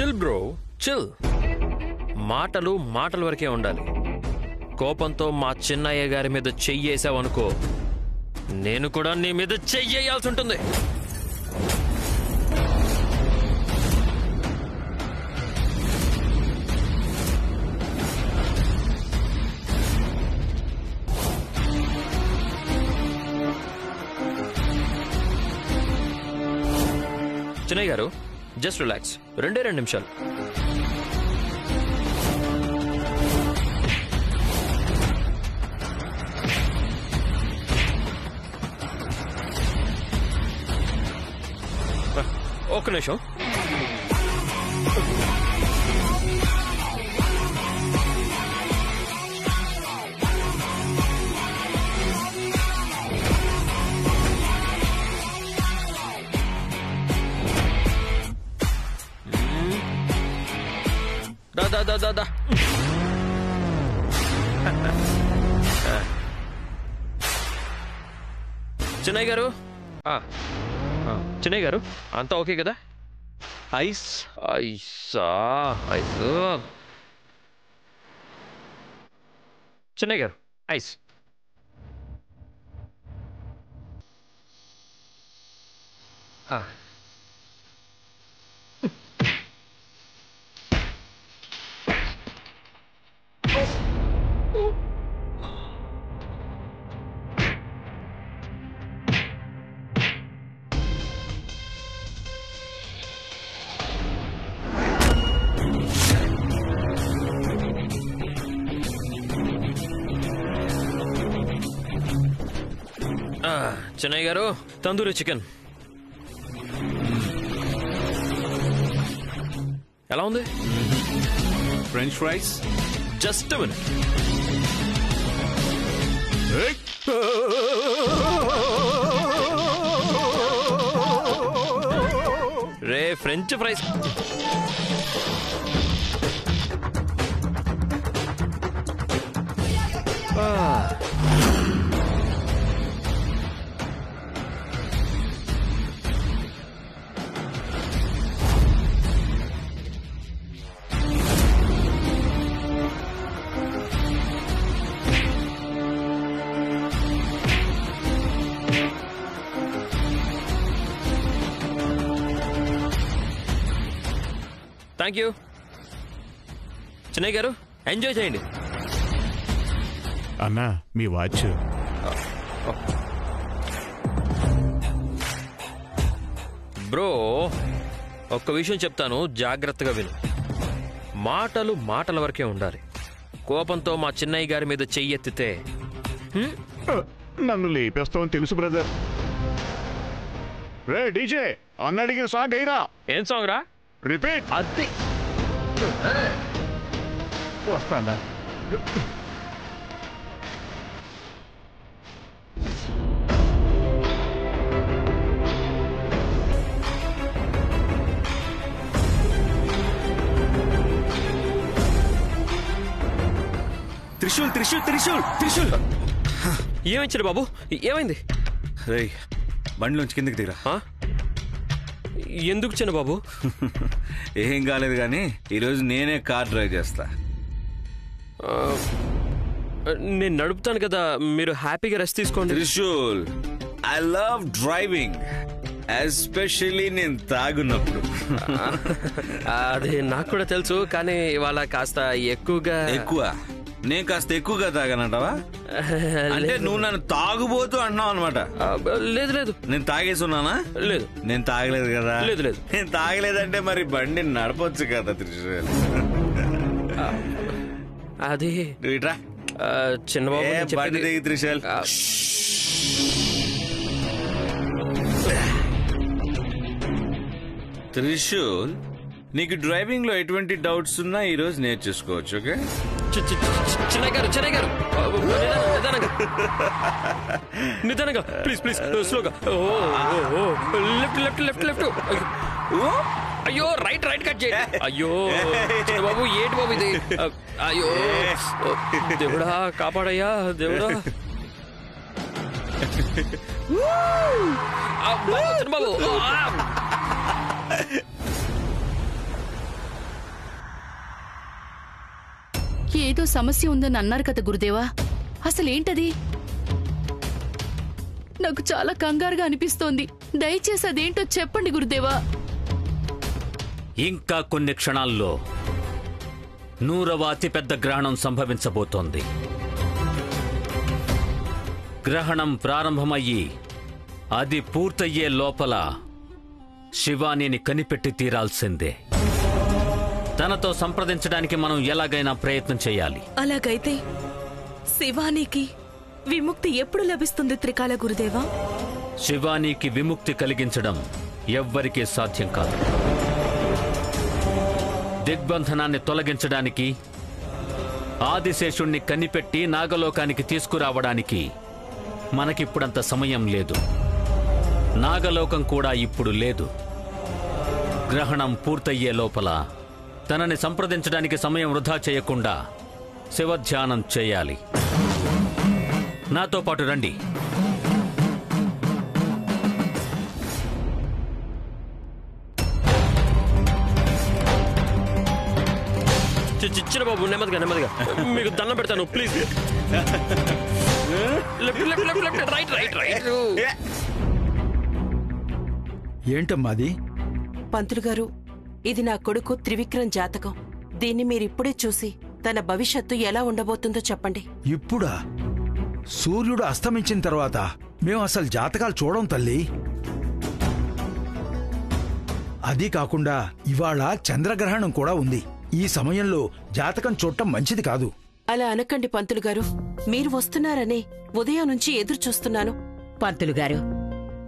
Chill bro chill మాటలు మాటల వరకే ఉండాలి. కోపంతో మా చిన్నయ్య గారి మీద చెయ్యేసావనుకో నేను కూడా నీ మీద చెయ్యేయాల్సి ఉంటుంది. చిన్నయ్య గారు జస్ట్ రిలాక్స్ రెండే రెండు నిమిషాలు. ఒక్క నిమిషం. చిన్నయ్య గారు? చిన్నయ్య గారు అంతా ఓకే కదా? ఐస్. ఐసా ఐస్. చిన్నయ్య గారు ఐస్. ఆ. చిన్నయ్య గారు తందూరి చికెన్. ఎలా ఉంది? French fries just minute. Ray French fries. Thank you. Chinnayya గారు ఎంజాయ్ చేయండి. అన్నా మీ వాచ్. బ్రో ఒక్క విషయం చెప్తాను జాగ్రత్తగా విను. మాటలు మాటల వరకే ఉండాలి. కోపంతో మా చిన్నయ్య గారి మీద చెయ్యెత్తితే హ్మ్? నన్ను లేపేస్తావని తెలుసు బ్రదర్. రే డీజే అన్న అడిగిన సాంగ్ అయినా ఏం సాంగ్ రా రిపీట్ అది. వస్తానా త్రిశూల్ త్రిశూల్ త్రిశూల్ త్రిశూల్. ఏమిచ్చాడు బాబు? ఏమైంది? రేయ్ బండిలోంచి కిందకి దిగరా ఆ? ఎందుకు చిన్న బాబు? ఏం కాలేదు కానీ ఈరోజు నేనే కార్ డ్రైవ్ చేస్తా. నేను నడుపుతాను కదా మీరు హ్యాపీగా రెస్ట్ తీసుకోండి. Trishul I love driving especially నేను తాగున్నప్పుడు. అది నాకు కూడా తెలుసు కానీ ఇవాళ కాస్త ఎక్కువగా ఎక్కువ? నేను కాస్త ఎక్కువగా తాగానంటావా? అంటే. నువ్వు నన్ను తాగుబోతూ అంటున్నావు అనమాట లేదు లేదు. నేను తాగేసి ఉన్నానా? లేదు. నేను తాగలేదు కదా? లేదు, లేదు. నేను తాగలేదంటే మరి బండి నడపొచ్చు కదా త్రిశూల్ అది. ఇట్రా. చిన్నబాబు బండి దిగి త్రిశూల్ త్రిశూల్ నీకు డ్రైవింగ్లో ఎటువంటి డౌట్స్ ఉన్నా ఈ రోజు నేర్చేసుకోవచ్చు ఓకే? చిన్నయ్య గారు చిన్నయ్య గారు. నిదానంగా, నిదానంగా. ప్లీజ్ ప్లీజ్ స్లోగా. Left left left left. అయ్యో. రైట్ రైట్ కట్ చేయండి. అయ్యో బాబు ఏంటి బాబు ఇది? అయ్యో దేవుడా కాపాడయ్యా దేవుడా. బాబు, బాబు ఏదో సమస్య ఉందని అన్నారు కదా గురుదేవా. అసలేంటది? నాకు చాలా కంగారుగా అనిపిస్తోంది. దయచేసి అదేంటో చెప్పండి గురుదేవా. ఇంకా కొన్ని క్షణాల్లో నూరవ అతిపెద్ద గ్రహణం సంభవించబోతోంది. గ్రహణం ప్రారంభమయ్యి అది పూర్తయ్యే లోపల శివానీని కనిపెట్టి తీరాల్సిందే. తనతో సంప్రదించడానికి మనం ఎలాగైనా ప్రయత్నం చేయాలి. అలాగైతే శివానికి విముక్తి ఎప్పుడు లభిస్తుంది త్రికాల గురుదేవా? శివానీకి విముక్తి కలిగించడం ఎవ్వరికీ సాధ్యం కాదు. దిగ్బంధనాన్ని తొలగించడానికి ఆదిశేషుణ్ణి కనిపెట్టి నాగలోకానికి తీసుకురావడానికి మనకిప్పుడంత సమయం లేదు. నాగలోకం కూడా ఇప్పుడు లేదు. గ్రహణం పూర్తయ్యే లోపల తనని సంప్రదించడానికి సమయం వృధా చేయకుండా శివధ్యానం చేయాలి. నాతో పాటు రండి. చి- చి- చిన్న బాబు నెమ్మదిగా నెమ్మదిగా. మీకు దండం పెడతాను please. Left left left left right right right. ఏంటమ్మా అది? పంతులు గారు ఇది నా కొడుకు త్రివిక్రమ్ జాతకం. దీన్ని మీరిప్పుడే చూసి తన భవిష్యత్తు ఎలా ఉండబోతుందో చెప్పండి. ఇప్పుడా? సూర్యుడు అస్తమించిన తర్వాత మేము అసలు జాతకాలు చూడం తల్లి. అది కాకుండా ఇవాళ చంద్రగ్రహణం కూడా ఉంది. ఈ సమయంలో జాతకం చూడటం మంచిది కాదు. అలా అనకండి పంతులు గారు. మీరు వస్తున్నారనే ఉదయం నుంచి ఎదురు చూస్తున్నాను. పంతులు గారు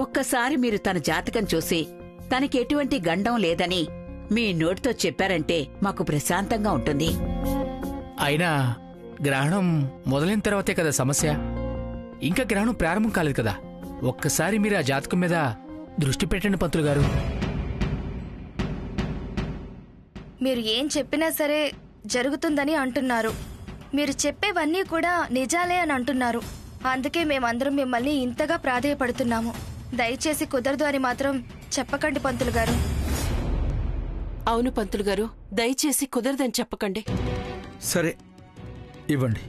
ఒక్కసారి మీరు తన జాతకం చూసి తనకి ఎటువంటి గండం లేదని మీ నోటితో చెప్పారంటే మాకు ప్రశాంతంగా ఉంటుంది. అయినా గ్రహణం మొదలైన తర్వాతే కదా సమస్య. ఇంకా గ్రహణం ప్రారంభం కాలేదు కదా. ఒక్కసారి మీరు ఆ జాతకం మీద దృష్టి పెట్టండి పంతులు గారు. మీరు ఏం చెప్పినా సరే జరుగుతుందని అంటున్నారు. మీరు చెప్పేవన్నీ కూడా నిజాలే అని అంటున్నారు. అందుకే మేమందరం మిమ్మల్ని ఇంతగా ప్రాధేయపడుతున్నాము. దయచేసి కుదరదు అని మాత్రం చెప్పకండి పంతులు గారు. అవును పంతులు గారు దయచేసి కుదరదని చెప్పకండి. సరే ఇవ్వండి.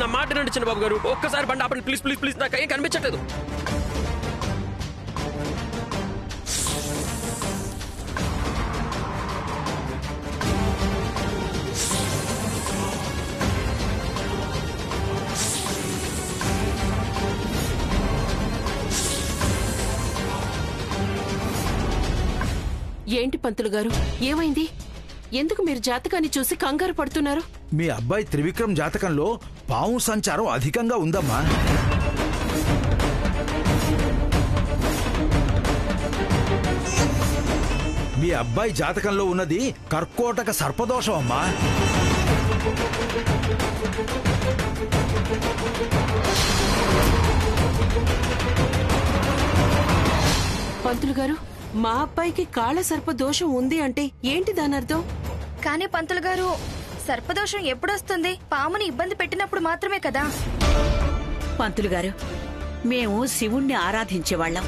నా మాట రండి చిన్న బాబు గారు. ఒక్కసారి బండి ఆపండి. Please please please. నాకు ఏం కనిపించట్లేదు. ఏంటి పంతులు గారు? ఏమైంది? ఎందుకు మీరు జాతకాన్ని చూసి కంగారు పడుతున్నారు? మీ అబ్బాయి త్రివిక్రమ్ జాతకంలో పాము సంచారం అధికంగా ఉందమ్మా. మీ అబ్బాయి జాతకంలో ఉన్నది కర్కోటక సర్పదోషం అమ్మా. పంతులు గారు మా అబ్బాయికి కాళ్ళ సర్ప దోషం ఉంది అంటే ఏంటి దాని అర్థం? కానీ పంతులు గారు సర్పదోషం ఎప్పుడొస్తుంది? పాముని ఇబ్బంది పెట్టినప్పుడు మాత్రమే కదా. పంతులు గారు మేము శివుణ్ణి ఆరాధించేవాళ్ళం.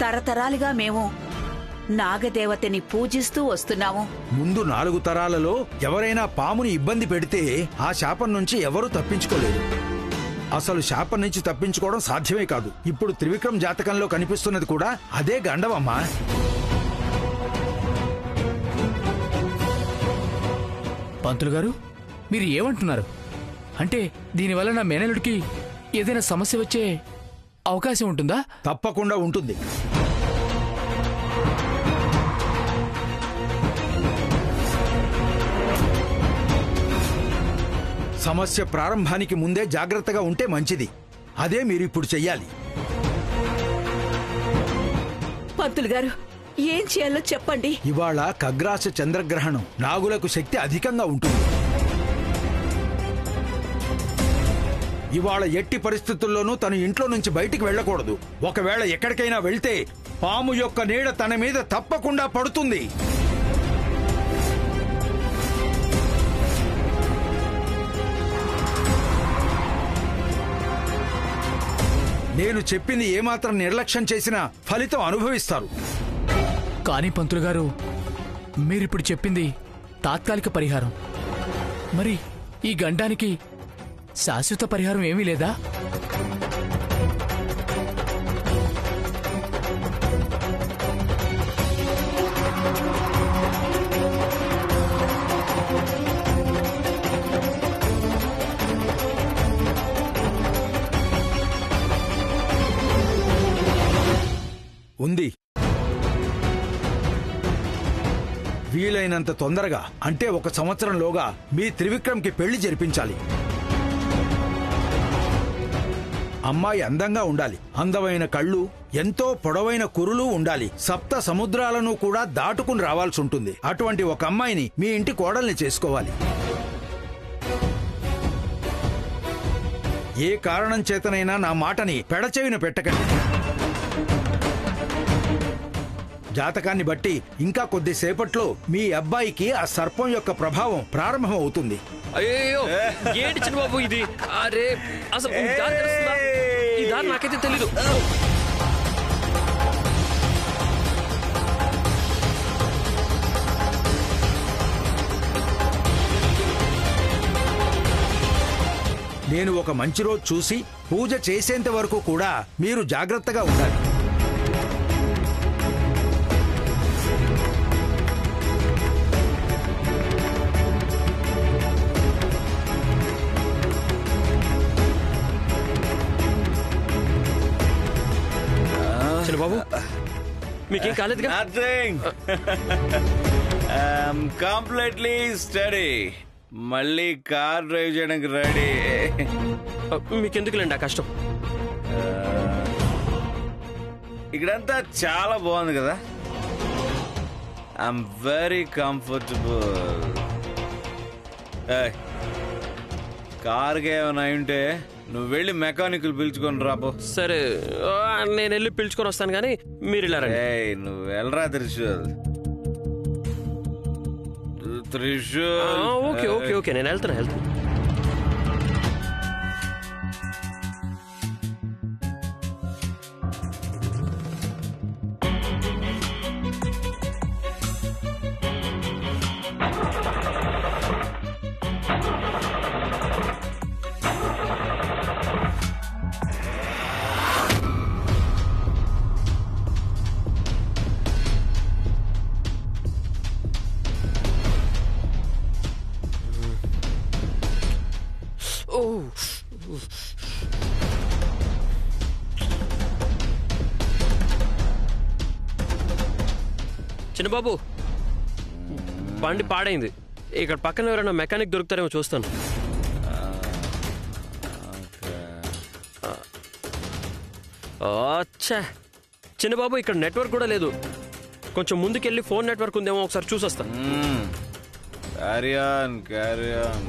తరతరాలుగా మేము నాగదేవతని పూజిస్తూ వస్తున్నాము. ముందు నాలుగు తరాలలో ఎవరైనా పాముని ఇబ్బంది పెడితే ఆ శాపం నుంచి ఎవరూ తప్పించుకోలేరు అసలు శాపం నుంచి తప్పించుకోవడం సాధ్యమే కాదు. ఇప్పుడు త్రివిక్రమ్ జాతకంలో కనిపిస్తున్నది కూడా అదే గండవమ్మా. పంతులు గారు మీరు ఏమంటున్నారు? అంటే దీనివల్ల నా మేనలుడికి ఏదైనా సమస్య వచ్చే అవకాశం ఉంటుందా? తప్పకుండా ఉంటుంది. సమస్య ప్రారంభానికి ముందే జాగ్రత్తగా ఉంటే మంచిది. అదే మీరు ఇప్పుడు చెయ్యాలి. పంతులు గారు ఏం చేయాలో చెప్పండి. ఇవాళ ఖగ్రాస చంద్రగ్రహణం నాగులకు శక్తి అధికంగా ఉంటుంది. ఇవాళ ఎట్టి పరిస్థితుల్లోనూ తను ఇంట్లో నుంచి బయటికి వెళ్ళకూడదు. ఒకవేళ ఎక్కడికైనా వెళ్తే పాము యొక్క నీడ తన మీద తప్పకుండా పడుతుంది. నేను చెప్పింది ఏమాత్రం నిర్లక్ష్యం చేసినా ఫలితం అనుభవిస్తారు. కానీ పంతులు గారు మీరిప్పుడు చెప్పింది తాత్కాలిక పరిహారం. మరి ఈ గండానికి శాశ్వత పరిహారం ఏమీ లేదా? ఉంది. వీలైనంత తొందరగా అంటే ఒక సంవత్సరంలోగా మీ త్రివిక్రమ్కి పెళ్ళి జరిపించాలి. అమ్మాయి అందంగా ఉండాలి. అందమైన కళ్ళు ఎంతో పొడవైన కురులు ఉండాలి. సప్త సముద్రాలను కూడా దాటుకుని రావాల్సి ఉంటుంది. అటువంటి ఒక అమ్మాయిని మీ ఇంటి కోడల్ని చేసుకోవాలి. ఏ కారణం చేతనైనా నా మాటని పెడచెవిన పెట్టకండి. జాతకాన్ని బట్టి ఇంకా కొద్దిసేపట్లో మీ అబ్బాయికి ఆ సర్పం యొక్క ప్రభావం ప్రారంభం అవుతుంది అయ్యో ఏంటి చిన్నబాబు ఇది? అరే అసలు ఈ దారి తెలుస్తుందా? ఈ దారి నాకైతే తెలీదు. నేను ఒక మంచి రోజు చూసి పూజ చేసేంత వరకు కూడా మీరు జాగ్రత్తగా ఉండాలి. చిన్నబాబు మీకేం కాలేదుగా? నథింగ్ కంప్లీట్లీ స్టడీ మళ్ళీ కార్ డ్రైవ్ చేయడానికి రెడీ మీకెందుకులేండి ఆ కష్టం? ఇక్కడంతా చాలా బాగుంది కదా? ఐఎమ్ వెరీ కంఫర్టబుల్ కార్కి ఏమైనా అయి ఉంటే నువ్వు వెళ్ళి మెకానికల్ పిలుచుకొని రాబో సరే ఆ, నేను వెళ్ళి పిలుచుకొని వస్తాను కానీ మీరు ఇలా రండి. ఏయ్ నువ్వు వెళ్ళరా త్రిశూల్? త్రిశూల్. ఆ, ఓకే ఓకే ఓకే నేను వెళ్తాను వెళ్తాను చిన్నబాబు బండి పాడైంది. ఇక్కడ పక్కన ఎవరైనా మెకానిక్ దొరుకుతారేమో చూస్తాను. చిన్నబాబు ఇక్కడ నెట్వర్క్ కూడా లేదు. కొంచెం ముందుకెళ్ళి ఫోన్ నెట్వర్క్ ఉందేమో ఒకసారి చూసొస్తాను carry on carry on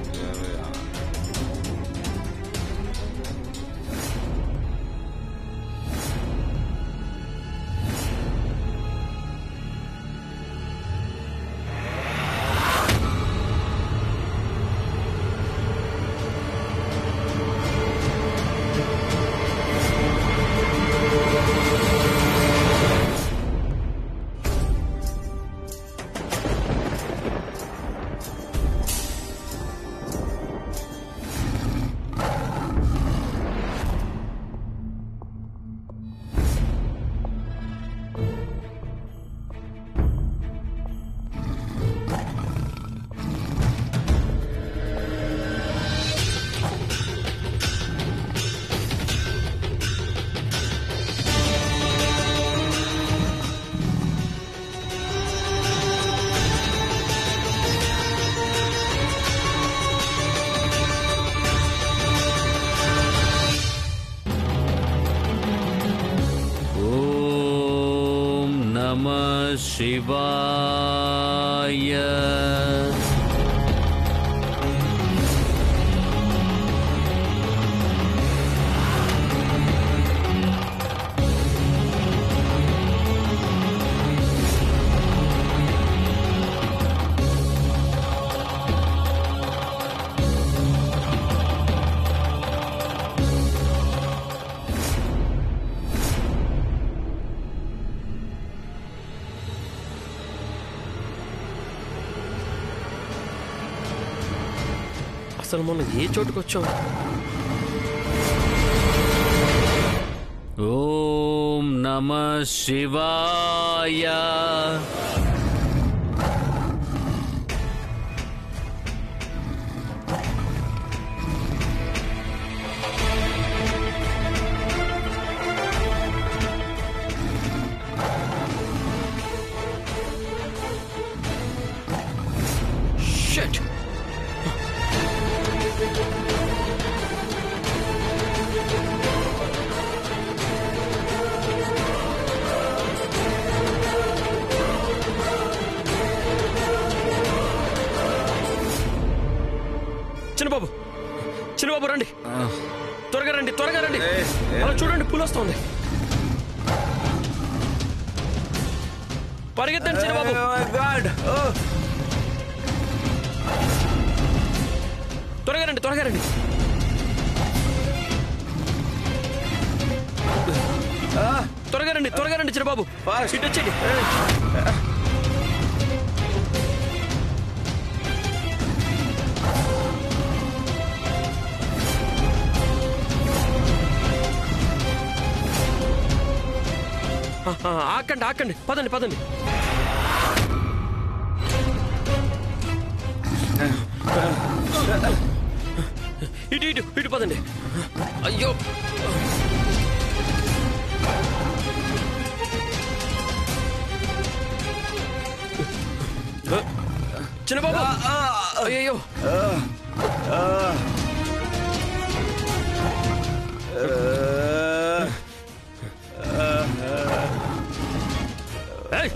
Shivaay అసలు మనం ఏ చోటుకు వచ్చాం ఓం నమ శివాయ. వస్తుంది. పరిగెత్తండి చిన్నబాబు త్వరగా రండి త్వరగా రండి. త్వరగా రండి త్వరగా రండి చిరబాబు. ఇటు వచ్చేయండి. ఆకండి ఆకండి పదండి పదండి. ఇటు ఇటు ఇటు పదండి. అయ్యో. చిన్నబాబు. అయ్యో ఏయ్,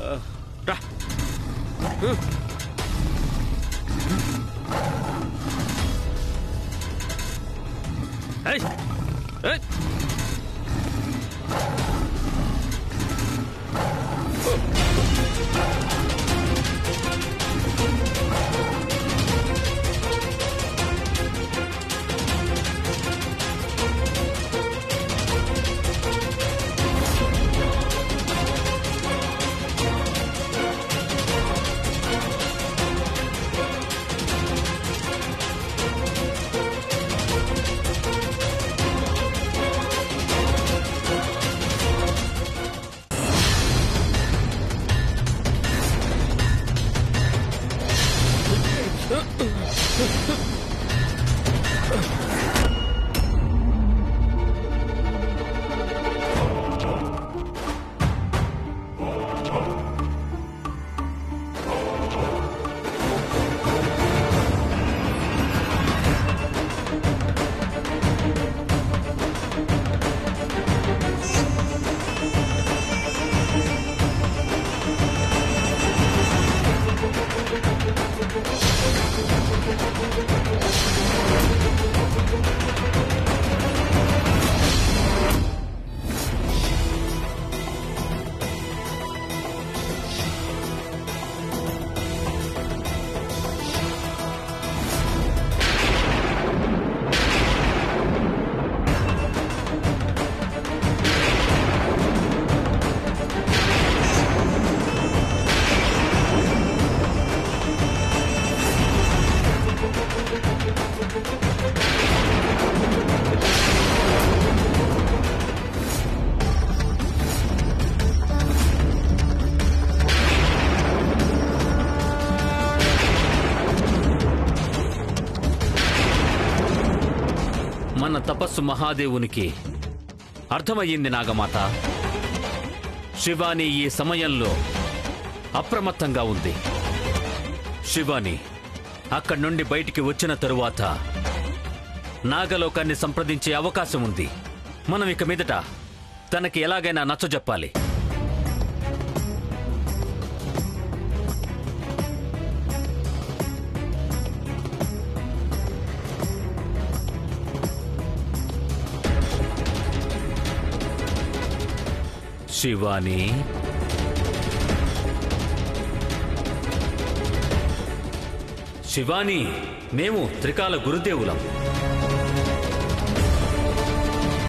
రా మహాదేవునికి అర్థమయ్యింది నాగమాత. శివాని ఈ సమయంలో అప్రమత్తంగా ఉంది. శివాని అక్కడి నుండి బయటికి వచ్చిన తరువాత నాగలోకాన్ని సంప్రదించే అవకాశం ఉంది. మనం ఇక మీదట తనకి ఎలాగైనా నచ్చజెప్పాలి. శివాని? శివాని మేము త్రికాల గురుదేవులం.